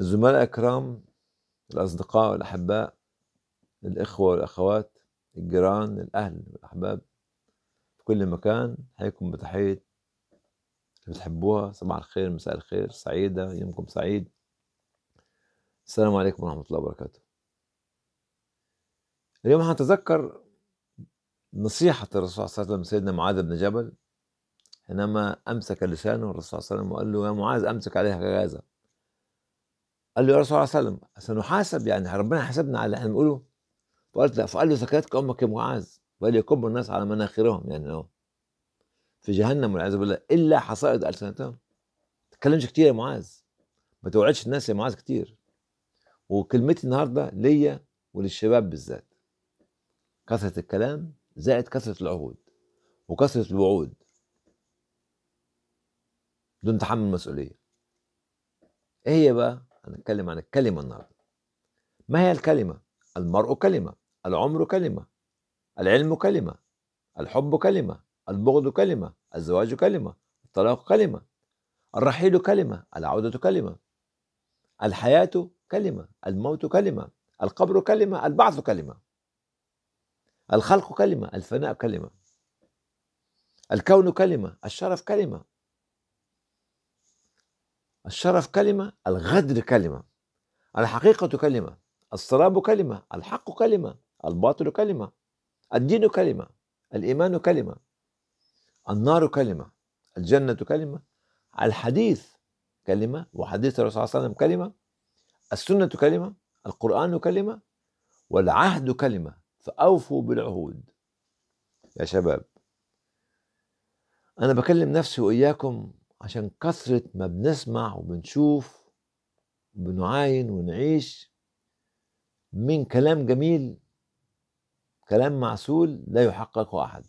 الزملاء الكرام الأصدقاء والأحباء الإخوة والأخوات الجيران الأهل والأحباب في كل مكان حيكم بتحية. اللي بتحبوها صباح الخير مساء الخير سعيدة يومكم سعيد. السلام عليكم ورحمة الله وبركاته. اليوم هنتذكر نصيحة الرسول صلى الله عليه وسلم سيدنا معاذ بن جبل حينما أمسك لسانه الرسول صلى الله عليه وسلم وقال له يا معاذ أمسك عليها كغازة قال له يا رسول الله صلى الله عليه وسلم سنحاسب يعني ربنا حاسبنا على اللي إحنا بنقوله لا فقال له سكتك أمك يا معاذ وقال يكب الناس على مناخرهم يعني اهو في جهنم والعياذ بالله إلا حصائد ألسنتهم. ما تتكلمش كتير يا معاذ ما توعدش الناس يا معاذ كتير. وكلمتي النهارده ليا وللشباب بالذات. كثرة الكلام زائد كثرة العهود وكثرة الوعود. بدون تحمل مسؤولية. إيه هي بقى؟ هنتكلم عن الكلمة النهاردة. ما هي الكلمة؟ المرء كلمة العمر كلمة العلم كلمة الحب كلمة البغض كلمة الزواج كلمة الطلاق كلمة الرحيل كلمة العودة كلمة الحياة كلمة الموت كلمة القبر كلمة البعث كلمة الخلق كلمة الفناء كلمة الكون كلمة الشرف كلمة. الشرف كلمة الغدر كلمة الحقيقة كلمة الصراب كلمة الحق كلمة الباطل كلمة الدين كلمة الإيمان كلمة النار كلمة الجنة كلمة الحديث كلمة وحديث الرسول صلى الله عليه وسلم كلمة السنة كلمة القرآن كلمة والعهد كلمة. فأوفوا بالعهود. يا شباب أنا بكلم نفسي وإياكم عشان كثرة ما بنسمع وبنشوف وبنعاين ونعيش. من كلام جميل كلام معسول لا يحققه أحد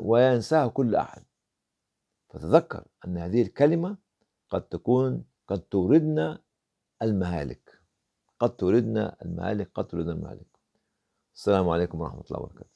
وينساه كل أحد. فتذكر أن هذه الكلمة قد تكون قد توردنا المهالك. قد توردنا المهالك قد توردنا المهالك. السلام عليكم ورحمة الله وبركاته.